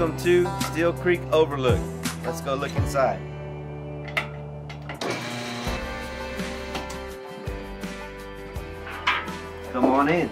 Welcome to Steel Creek Overlook. Let's go look inside. Come on in.